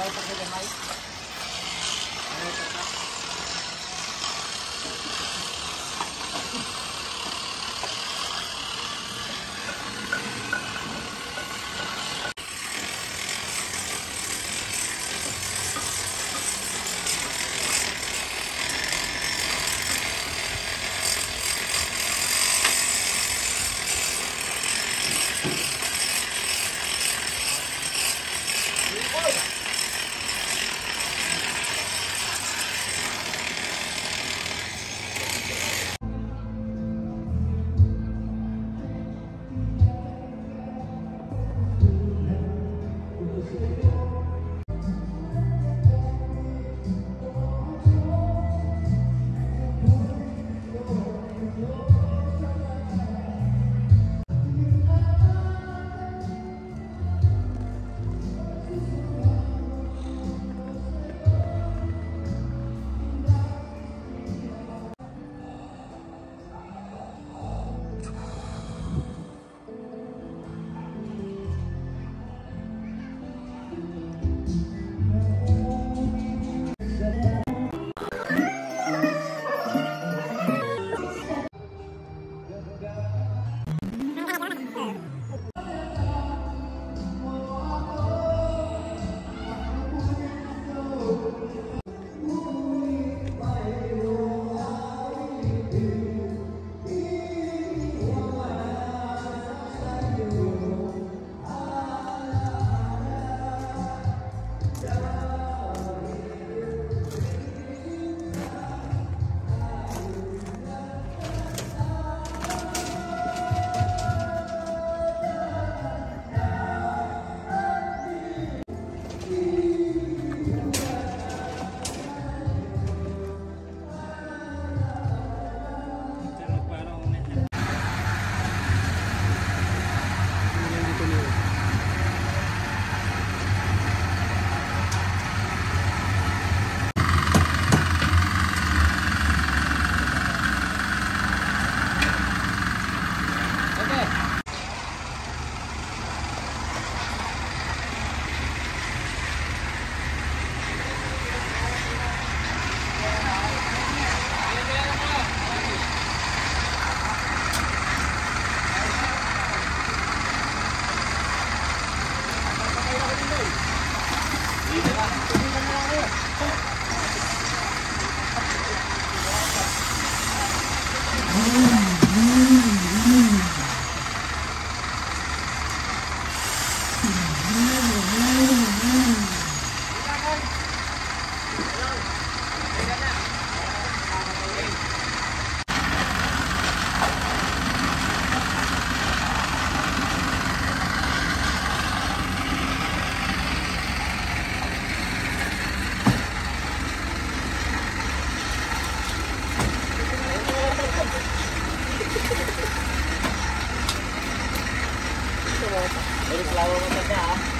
lâu trong cái này Mm-hmm. Jadi selama masa dah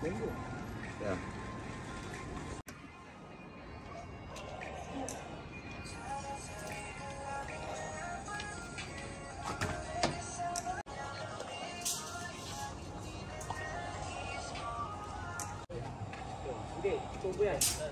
Yeah. Hãy subscribe cho không bỏ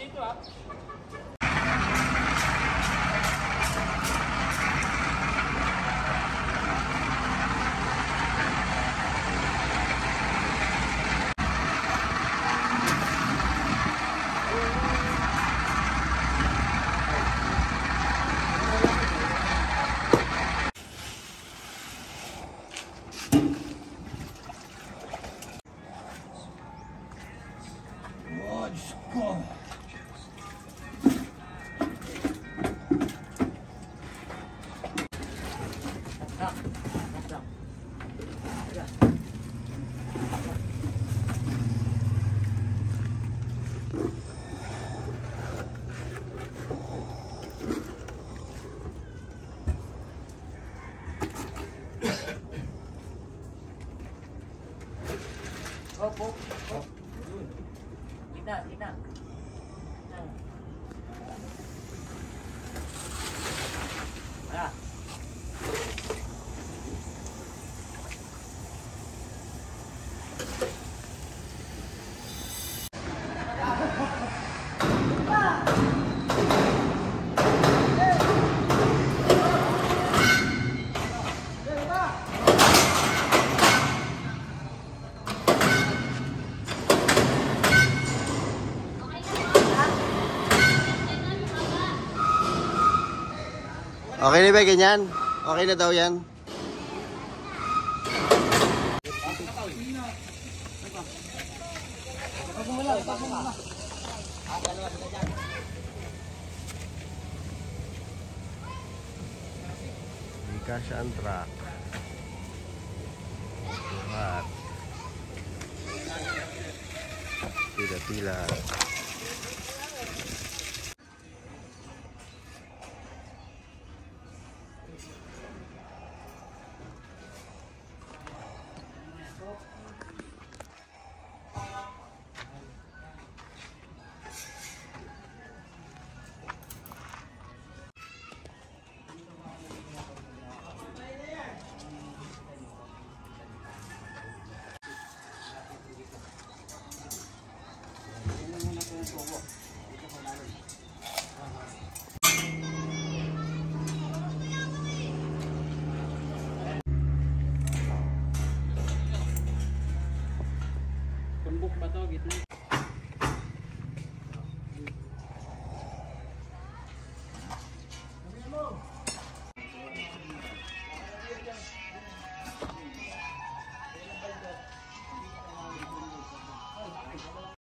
titular. Opo. Opo. Kita, kita. Okay na ba ganyan? Okay na daw yan? Hindi kasya ang truck. Buhat. Tila-tila. Tumbok ba to? Gitna?